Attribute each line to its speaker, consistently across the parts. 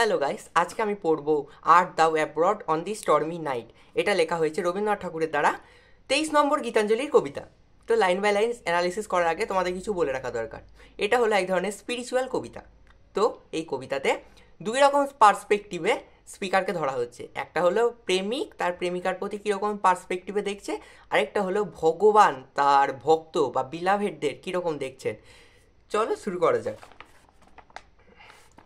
Speaker 1: Hello guys আজকে আমি পড়ব art thou abroad on the stormy night এটা লেখা হয়েছে রবীন্দ্রনাথ ঠাকুরের দ্বারা। তেইশ নম্বর গীতাঞ্জলির কবিতা। তো লাইন বাই লাইন অ্যানালিসিস করার আগে তোমাদের কিছু বলে রাখা দরকার। এটা হলো এক ধরনের স্পিরিচুয়াল কবিতা। তো এই কবিতাতে দুই রকম পার্সপেক্টিভে স্পিকারকে ধরা হচ্ছে। একটা হলো প্রেমিক, তার প্রেমিকার প্রতি কীরকম পার্সপেক্টিভে দেখছে। আরেকটা হলো ভগবান, তার ভক্ত বা বিলাভেদদের কীরকম দেখছেন। চলো শুরু করা যাক।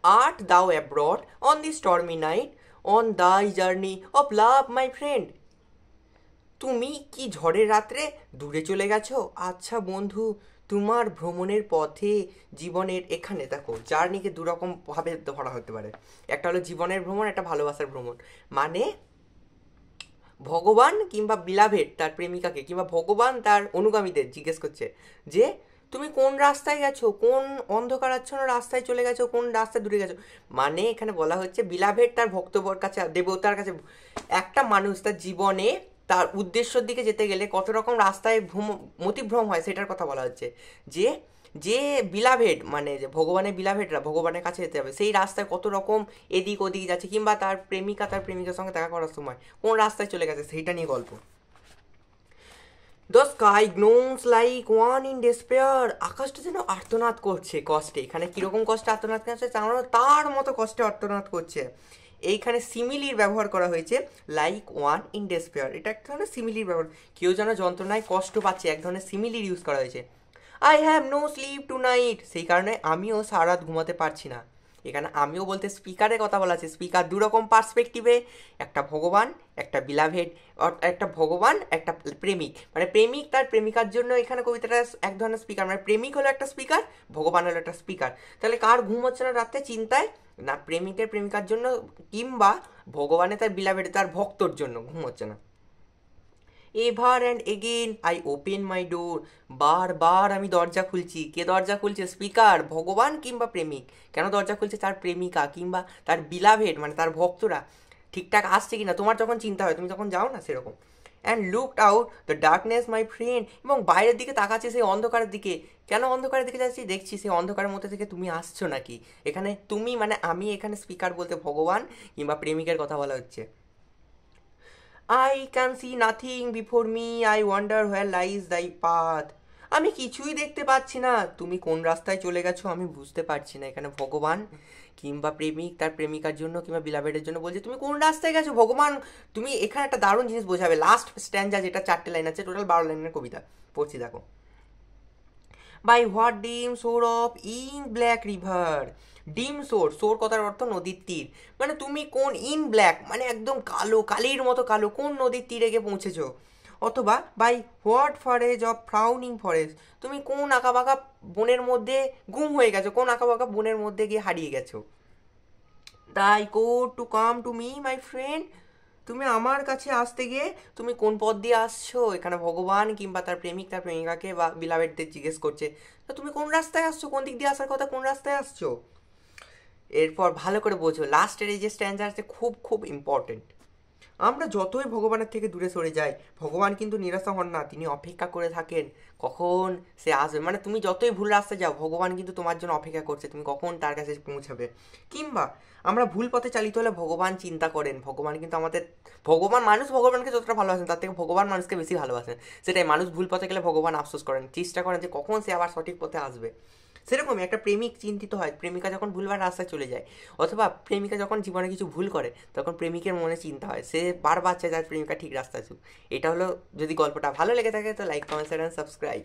Speaker 1: Art thou abroad on the stormy night, on thy journey of love, my friend? তুমি কি ঝড়ের রাত্রে দূরে চলে গেছো? আচ্ছা বন্ধু তোমার ভ্রমণের পথে জীবনের এখানে দেখো জার্নিকে দুরকম ভাবে ধরা হতে পারে। একটা হলো জীবনের ভ্রমণ একটা ভালোবাসার ভ্রমণ। মানে ভগবান কিংবা বিলাভেট তার প্রেমিকাকে কিংবা ভগবান তার অনুগামীদের জিজ্ঞেস করছে যে তুমি কোন রাস্তায় গেছো? কোন অন্ধকারাচ্ছন্ন রাস্তায় চলে গেছো? কোন রাস্তায় দূরে গেছো? মানে এখানে বলা হচ্ছে বিলাভেট তার ভক্তবর কাছে, দেবতার কাছে। একটা মানুষ তার জীবনে তার উদ্দেশ্যর দিকে যেতে গেলে কত রকম রাস্তায় ভ্রম, মতিভ্রম হয় সেটার কথা বলা হচ্ছে। যে যে বিলাভেড মানে যে ভগবানের বিলাভেডরা ভগবানের কাছে যেতে হবে, সেই রাস্তায় কত রকম এদিক ওদিক যাচ্ছে, কিংবা তার প্রেমিকা, তার প্রেমিকার সঙ্গে দেখা করার সময় কোন রাস্তায় চলে গেছে, সেইটা নিয়ে গল্প। The sky groans like one in despair আকাশটা যেন আর্তনাদ করছে কষ্টে। এখানে কীরকম কষ্টে আর্তনাদ করছে তার মতো কষ্টে আর্তনাদ করছে। এইখানে সিমিলির ব্যবহার করা হয়েছে লাইক ওয়ান ইন ডেসপেয়ার এটা এক ধরনের সিমিলির ব্যবহার। কেউ যেন যন্ত্রণায় কষ্ট পাচ্ছে, এক ধরনের সিমিলির ইউজ করা হয়েছে। I have no sleep tonight সেই কারণে আমিও সারা রাত ঘুমাতে পারছি না। এখানে আমিও বলতে স্পিকারের কথা বলা আছে। স্পিকার দুরকম পার্সপেক্টিভে একটা ভগবান, একটা বিলাভেড একটা ভগবান, একটা প্রেমিক। মানে প্রেমিক তার প্রেমিকার জন্য এখানে কবিতাটা এক ধরনের স্পিকার মানে প্রেমিক হলো একটা স্পিকার ভগবান হলো একটা স্পিকার তাহলে কার ঘুম হচ্ছে না রাত্রে? চিন্তায়? না, প্রেমিকের প্রেমিকার জন্য কিংবা ভগবানের তার বিলাভেড তার ভক্তর জন্য ঘুম হচ্ছে না। Ever and again I open my door. বারবার আমি দরজা খুলছি। কে দরজা খুলছে? স্পিকার, ভগবান কিংবা প্রেমিক। কেন দরজা খুলছে? তার প্রেমিকা কিংবা তার বিলাভেড মানে তার ভক্তরা। ঠিকঠাক আসছে কিনা? তোমার যখন চিন্তা হয়, তুমি তখন যাও না সেরকম। And looked out the darkness, my friend. এবং বাইরের দিকে তাকাচ্ছে সেই অন্ধকারের দিকে। কেন অন্ধকারের দিকে যাচ্ছি? দেখছি সেই অন্ধকারের মধ্যে থেকে তুমি আসছো নাকি? এখানে তুমি মানে আমি এখানে স্পিকার বলতে ভগবান কিংবা প্রেমিকের কথা বলা হচ্ছে। I can see nothing before me I wonder where lies thy path আমি কিছুই দেখতে পাচ্ছি না। তুমি কোন রাস্তায় চলে গেছো আমি বুঝতে পারছি না। এখানে ভগবান কিংবা প্রেমিক, তার প্রেমিকার জন্য কিংবা বিলাবেটের জন্য বলছে, তুমি কোন রাস্তায় গেছো? ভগবান, তুমি এখানে একটা দারুণ জিনিস বোঝাবে। লাস্ট স্ট্যান্ডা যেটা চারটে লাইন আছে টোটাল বারো লাইনের কবিতা। পড়ছি, দেখো। By what dim shore of ink black river dim shore shore কথার অর্থ নদীর তীর। মানে তুমি কোন ইন ব্ল্যাক মানে একদম কালো, কালির মতো কালো, কোন নদীর তীরে গিয়ে পৌঁছেছো? অথবা by what forest of frowning forest তুমি কোন আঁকাবাঁকা বনের মধ্যে গুম হয়ে গেছো, কোন আঁকাবাঁকা বনের মধ্যে গিয়ে হারিয়ে গেছো? তাই কো to come to me my friend তুমি আমার কাছে আসতে গিয়ে তুমি কোন পথ দিয়ে আসছো? এখানে ভগবান কিংবা তার প্রেমিক, তার প্রেমিকাকে বা বিলাভেটদের জিজ্ঞেস করছে। তো তুমি কোন রাস্তায় আসছো? কোন দিক দিয়ে আসার কথা কোন রাস্তায় আসছো? এরপর ভালো করে বোঝো। লাস্টের এই যে স্ট্যান্ডার আছে, খুব খুব ইম্পর্টেন্ট আমরা যতই ভগবানের থেকে দূরে সরে যাই, ভগবান কিন্তু নিরাশা হন না, তিনি অপেক্ষা করে থাকেন। কখন সে আসবে? মানে তুমি যতই ভুল রাস্তায় যাও, ভগবান কিন্তু তোমার জন্য অপেক্ষা করছে, তুমি কখন তার কাছে পৌঁছাবে? কিংবা আমরা ভুল পথে চালিত হলে ভগবান চিন্তা করেন, ভগবান কিন্তু আমাদের, ভগবান মানুষ ভগবানকে যতটা ভালোবাসেন, তার থেকে ভগবান মানুষকে বেশি ভালোবাসেন। সেটাই, মানুষ ভুল পথে গেলে ভগবান আফসোস করেন, চেষ্টা করেন যে কখন সে আবার সঠিক পথে আসবে। সেরকমই একটা প্রেমিক চিন্তিত হয়। প্রেমিকা যখন ভুলবার রাস্তায় চলে যায়, অথবা প্রেমিকা যখন জীবনে কিছু ভুল করে, তখন প্রেমিকের মনে চিন্তা হয়, সে বারবার চায় যার প্রেমিকা ঠিক রাস্তায় আসুক এটা হলো যদি গল্পটা ভালো লেগে থাকে, তো লাইক কমেন্ট অ্যান্ড সাবস্ক্রাইব